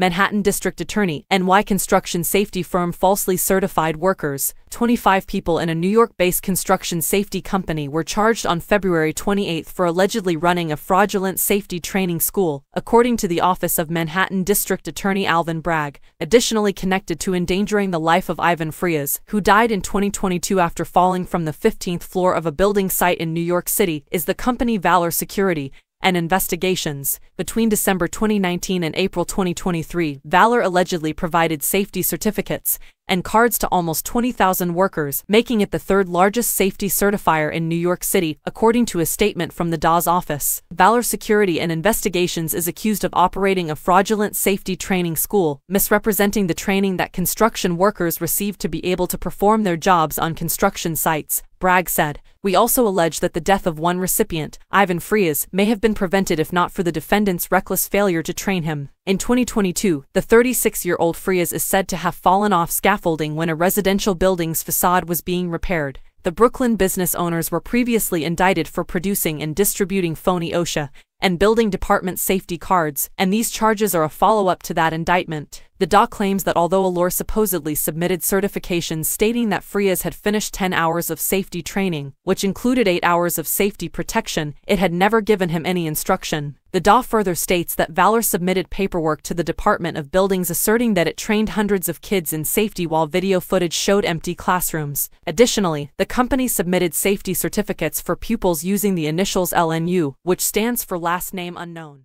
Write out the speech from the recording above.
Manhattan District Attorney, NY construction safety firm falsely certified workers. 25 people in a New York-based construction safety company were charged on February 28 for allegedly running a fraudulent safety training school, according to the office of Manhattan District Attorney Alvin Bragg, additionally connected to endangering the life of Ivan Frias, who died in 2022 after falling from the 15th floor of a building site in New York City, is the company Valor Security, and investigations. Between December 2019 and April 2023, Valor allegedly provided safety certificates and cards to almost 20,000 workers, making it the third largest safety certifier in New York City, according to a statement from the DA's office. Valor Security and Investigations is accused of operating a fraudulent safety training school, misrepresenting the training that construction workers receive to be able to perform their jobs on construction sites, Bragg said. We also allege that the death of one recipient, Ivan Frias, may have been prevented if not for the defendant's reckless failure to train him. In 2022, the 36-year-old Frias is said to have fallen off scaffolding when a residential building's facade was being repaired. The Brooklyn business owners were previously indicted for producing and distributing phony OSHA and building department safety cards, and these charges are a follow-up to that indictment. The DA claims that although Valor supposedly submitted certifications stating that Frias had finished 10 hours of safety training, which included 8 hours of safety protection, it had never given him any instruction. The DA further states that Valor submitted paperwork to the Department of Buildings asserting that it trained hundreds of kids in safety while video footage showed empty classrooms. Additionally, the company submitted safety certificates for pupils using the initials LNU, which stands for last name unknown.